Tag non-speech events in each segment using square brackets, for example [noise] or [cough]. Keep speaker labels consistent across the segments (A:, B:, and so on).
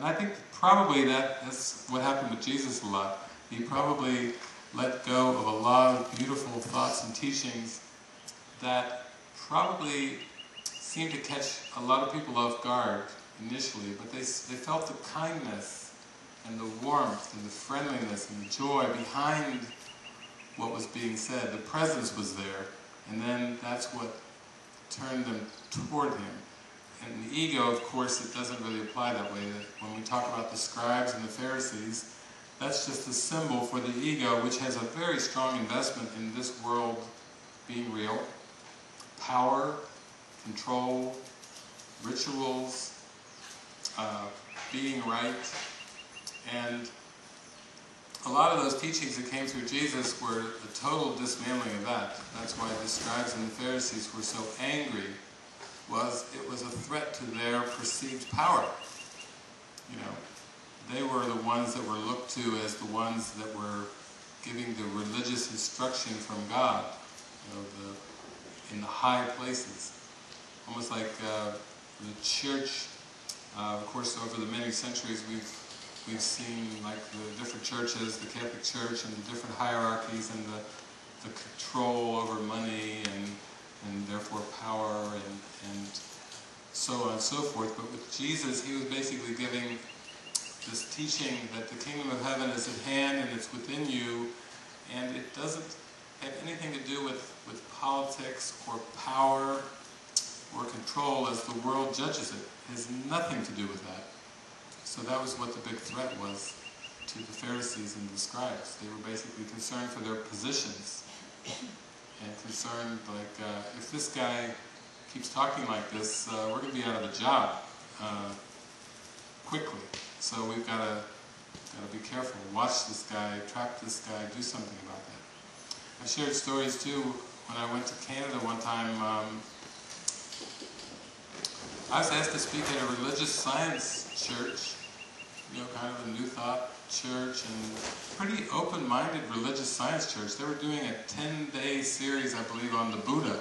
A: And I think probably that, that's what happened with Jesus a lot. He probably let go of a lot of beautiful thoughts and teachings that probably seemed to catch a lot of people off guard initially, but they, they felt the kindness and the warmth and the friendliness and the joy behind what was being said. The presence was there, and then that's what turned them toward him. And the ego, of course, it doesn't really apply that way. When we talk about the scribes and the Pharisees, that's just a symbol for the ego, which has a very strong investment in this world being real. Power, control, rituals, uh, being right, and a lot of those teachings that came through Jesus were a total dismantling of that. That's why the scribes and the Pharisees were so angry, was it was a threat to their perceived power. You know, they were the ones that were looked to as the ones that were giving the religious instruction from God, you know, the, in the high places. Almost like uh, the church, uh, of course, over the many centuries we've we've seen like the different churches, the Catholic Church and the different hierarchies and the, the control over money and, and therefore power and, and so on and so forth. But with Jesus, he was basically giving this teaching that the kingdom of heaven is at hand and it's within you and it doesn't have anything to do with, with politics or power or control as the world judges it. It has nothing to do with that. So that was what the big threat was to the Pharisees and the scribes. They were basically concerned for their positions and concerned like, uh, if this guy keeps talking like this, uh, we're going to be out of a job uh, quickly. So we've got to got to be careful. Watch this guy, trap this guy, do something about that. I shared stories too when I went to Canada one time. Um, I was asked to speak at a religious science church you know, kind of a New Thought church and pretty open-minded religious science church. They were doing a 10-day series, I believe, on the Buddha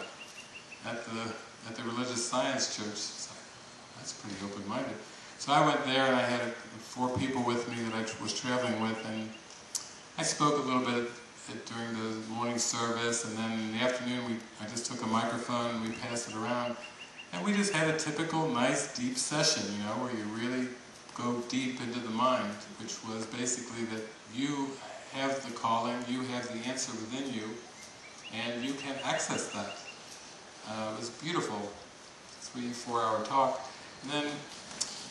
A: at the at the religious science church. That's pretty open-minded. So I went there and I had four people with me that I was traveling with and I spoke a little bit during the morning service and then in the afternoon we, I just took a microphone and we passed it around and we just had a typical nice deep session, you know, where you really go deep into the mind, which was basically that you have the calling, you have the answer within you, and you can access that. Uh, it was beautiful, three, four hour talk. And then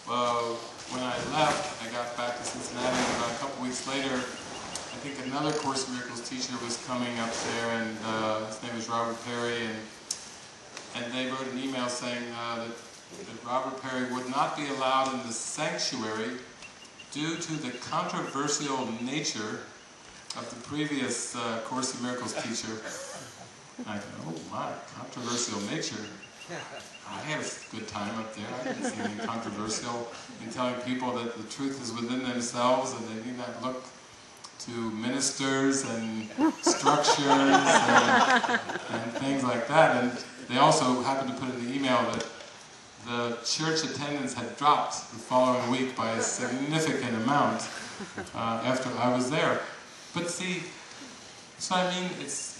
A: uh, when I left, I got back to Cincinnati, and about a couple weeks later, I think another Course in Miracles teacher was coming up there, and uh, his name was Robert Perry, and, and they wrote an email saying uh, that that Robert Perry would not be allowed in the sanctuary due to the controversial nature of the previous uh, Course in Miracles teacher. I oh my, controversial nature. I had a good time up there. I didn't see anything controversial in telling people that the truth is within themselves and they need not look to ministers and structures and, and things like that. And they also happened to put in the email that the church attendance had dropped the following week by a significant amount uh, after I was there. But see, so I mean, it's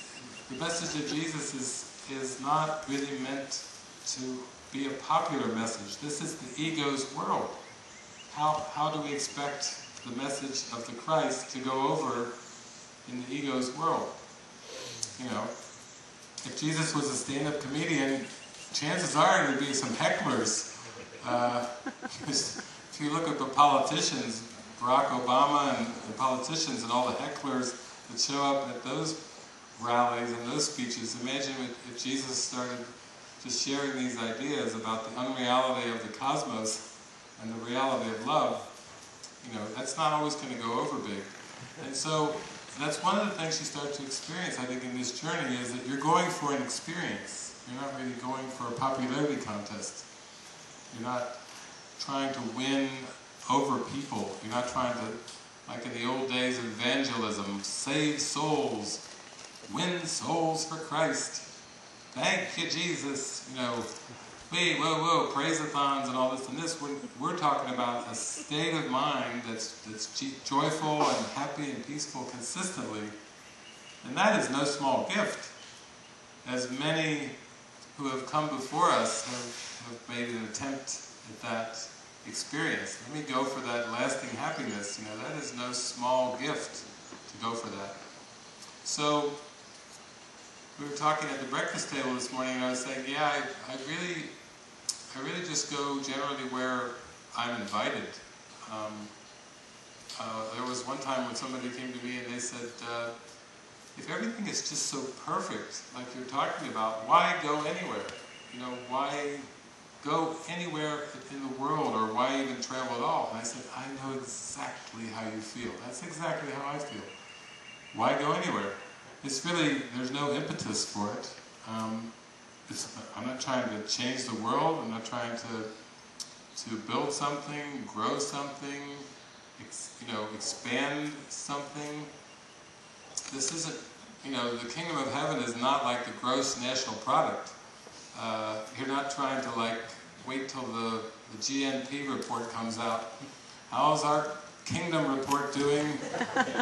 A: the message of Jesus is is not really meant to be a popular message. This is the ego's world. How how do we expect the message of the Christ to go over in the ego's world? You know, if Jesus was a stand-up comedian, chances are there'd be some hecklers. Uh, [laughs] if you look at the politicians, Barack Obama and the politicians and all the hecklers that show up at those rallies and those speeches, imagine if, if Jesus started just sharing these ideas about the unreality of the cosmos and the reality of love, you know, that's not always going to go over big. And so that's one of the things you start to experience, I think, in this journey is that you're going for an experience. You're not really going for a popularity contest. You're not trying to win over people. You're not trying to, like in the old days of evangelism, save souls, win souls for Christ. Thank you, Jesus. You know, wait, whoa, whoa, praise-a-thons and all this and this. We're, we're talking about a state of mind that's, that's joyful and happy and peaceful consistently. And that is no small gift. As many who have come before us have, have made an attempt at that experience. Let me go for that lasting happiness. You know, that is no small gift to go for that. So, we were talking at the breakfast table this morning and I was saying, yeah, I, I really I really just go generally where I'm invited. Um, uh, there was one time when somebody came to me and they said, uh, if everything is just so perfect, like you're talking about, why go anywhere? You know, why go anywhere in the world or why even travel at all? And I said, I know exactly how you feel. That's exactly how I feel. Why go anywhere? It's really, there's no impetus for it. Um, I'm not trying to change the world. I'm not trying to to build something, grow something, you know, expand something. This isn't, you know, the kingdom of heaven is not like the gross national product. Uh, you're not trying to like wait till the, the GNP report comes out. How's our kingdom report doing?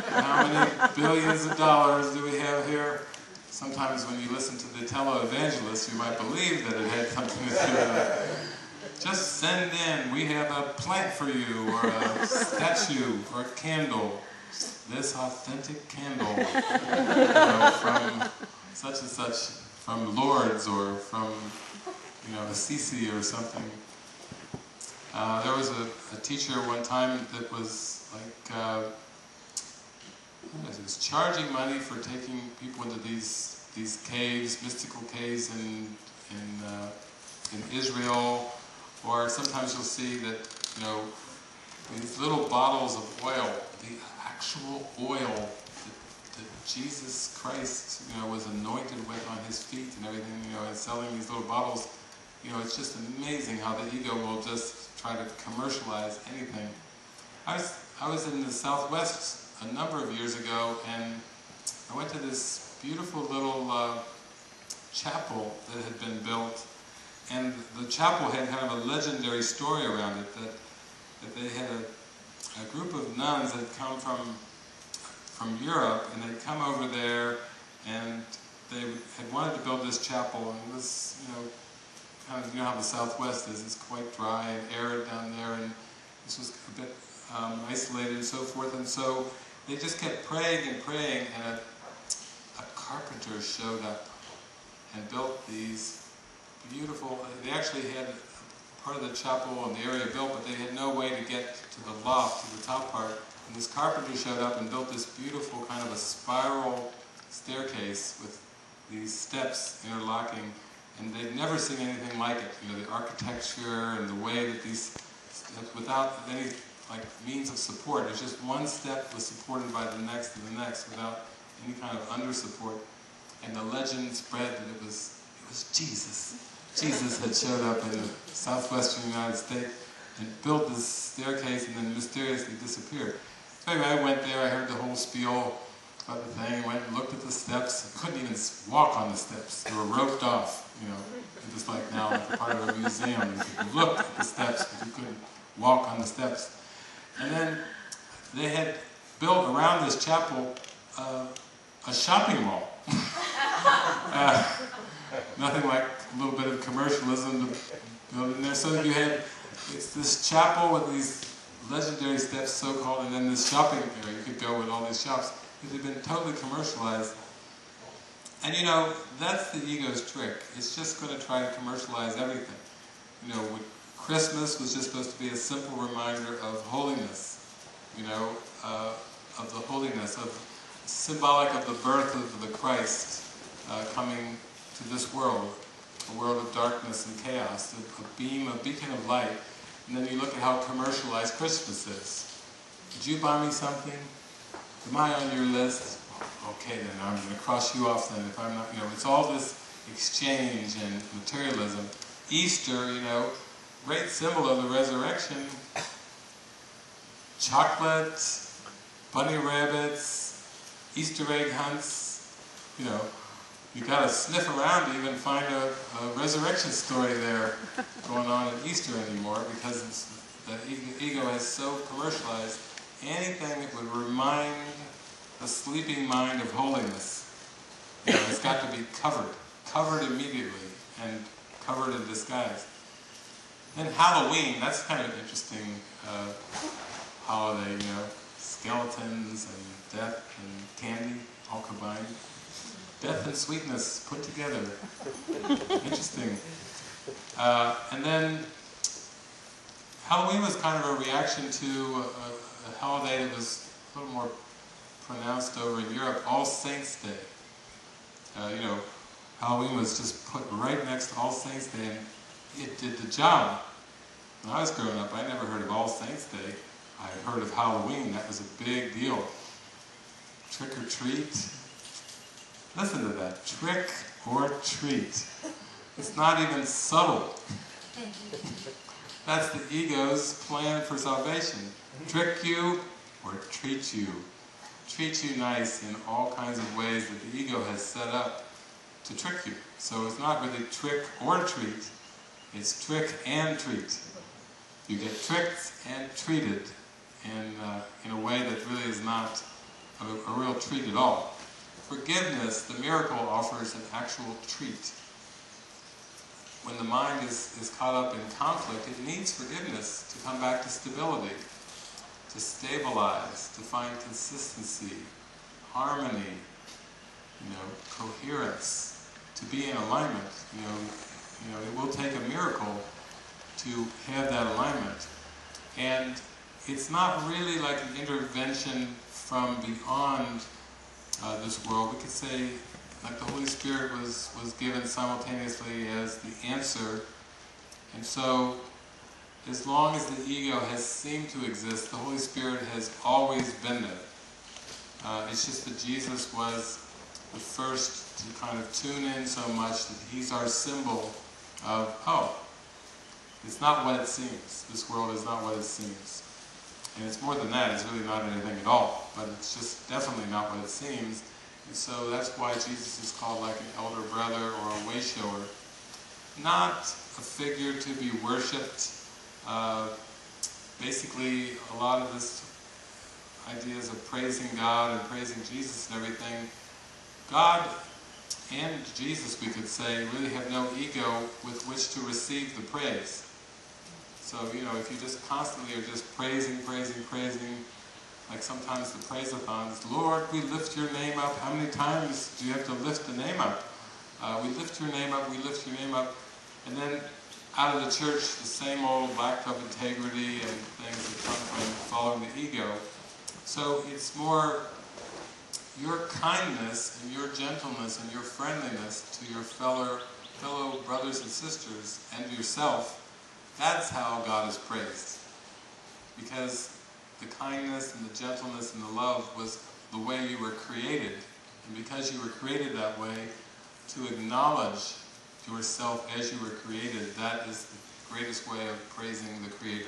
A: How many billions of dollars do we have here? sometimes when you listen to the televangelist, you might believe that it had something to do with it. Just send in, we have a plant for you, or a statue, or a candle. This authentic candle you [laughs] know, from such and such, from Lourdes, or from, you know, Assisi or something. Uh, there was a, a, teacher one time that was like, uh, was charging money for taking people into these these caves, mystical caves in in uh, in Israel, or sometimes you'll see that you know these little bottles of oil, the actual oil that, Jesus Christ you know was anointed with on his feet and everything, you know, and selling these little bottles. You know, it's just amazing how the ego will just try to commercialize anything. I was I was in the Southwest a number of years ago, and I went to this beautiful little uh, chapel that had been built, and the chapel had kind of a legendary story around it, that, that they had a, a group of nuns had come from, from Europe, and they'd come over there, and they had wanted to build this chapel, and it was, you know, kind of, you know how the Southwest is, it's quite dry and arid down there, and this was a bit um, isolated and so forth, and so they just kept praying and praying, and a, a carpenter showed up and built these beautiful, they actually had part of the chapel and the area built, but they had no way to get to the loft, to the top part. And this carpenter showed up and built this beautiful kind of a spiral staircase with these steps interlocking. And they'd never seen anything like it. You know, the architecture and the way that these steps, without any like means of support. It's just one step was supported by the next and the next without any kind of under support. And the legend spread that it was it was Jesus. Jesus had showed up in the southwestern United States and built this staircase and then mysteriously disappeared. So anyway, I went there, I heard the whole spiel about the thing, went and looked at the steps. I couldn't even walk on the steps. They were roped off, you know, just like now, like part of a museum. You could look at the steps, but you couldn't walk on the steps. And then they had built around this chapel uh, a shopping mall. [laughs] uh, nothing like a little of to there. So you had it's this chapel with these legendary steps, so-called, and then this shopping area. You could go with all these shops. It had been totally commercialized. And you know, that's the ego's trick. It's just going to try to commercialize everything. You know, Christmas was just supposed to be a simple reminder of holiness, you know, uh, of the holiness, of symbolic of the birth of the Christ uh, coming to this world, a world of darkness and chaos, a, a beam, a beacon of light. And then you look at how commercialized Christmas is. Did you buy me something? Am I on your list? Okay, then I'm going to cross you off then if I'm not, you know, it's all this exchange and materialism. Easter, you know, great symbol of the resurrection. Chocolate, bunny rabbits, Easter egg hunts, you know, you got to sniff around to even find a, a, resurrection story there going on at Easter anymore because the ego has so commercialized anything that would remind a sleeping mind of holiness. You know, it's got to be covered, covered immediately, and covered in disguise. Then Halloween, that's kind of interesting uh, holiday, you know, skeletons and death and candy all combined. Death and sweetness put together. interesting. Uh, and then Halloween was kind of a reaction to a, a holiday that was a little more pronounced over in Europe, All Saints Day. Uh, you know, Halloween was just put right next to All Saints Day, and it did the job. When I was growing up, I never heard of All Saints Day. I heard of Halloween. That was a big deal. Trick or treat. Listen to that. Trick or treat. It's not even subtle. That's the ego's plan for salvation. Trick you or treat you treat you nice in all kinds of ways that the ego has set up to trick you. So it's not really trick or treat, it's trick and treat. You get tricked and treated in, uh, in a way that really is not a, a real treat at all. Forgiveness, the miracle, offers an actual treat. When the mind is, is caught up in conflict, it needs forgiveness to come back to stability to stabilize, to find consistency, harmony, you know, coherence, to be in alignment. You know, you know, it will take a miracle to have that alignment. And it's not really like an intervention from beyond uh, this world. We could say like the Holy Spirit was, was given simultaneously as the answer. And so as long as the ego has seemed to exist, the Holy Spirit has always been there. Uh, it's just that Jesus was the first to kind of tune in so much that he's our symbol of, oh, it's not what it seems. This world is not what it seems. And it's more than that, it's really not anything at all. But it's just definitely not what it seems. And so that's why Jesus is called like an elder brother or a way shower. Not a figure to be worshipped, uh, basically, a lot of this ideas of praising God and praising Jesus and everything, God and Jesus, we could say, really have no ego with which to receive the praise. So, you know, if you just constantly are just praising, praising, praising, like sometimes the praise-a-thons, Lord, we lift your name up. How many times do you have to lift the name up? Uh, we lift your name up, we lift your name up. And then out of the church the same old lack of integrity and things that come from following the ego. So it's more your kindness and your gentleness and your friendliness to your fellow, fellow brothers and sisters and yourself, that's how God is praised. Because the kindness and the gentleness and the love was the way you were created. And because you were created that way, to acknowledge yourself as you were created, that is the greatest way of praising the Creator.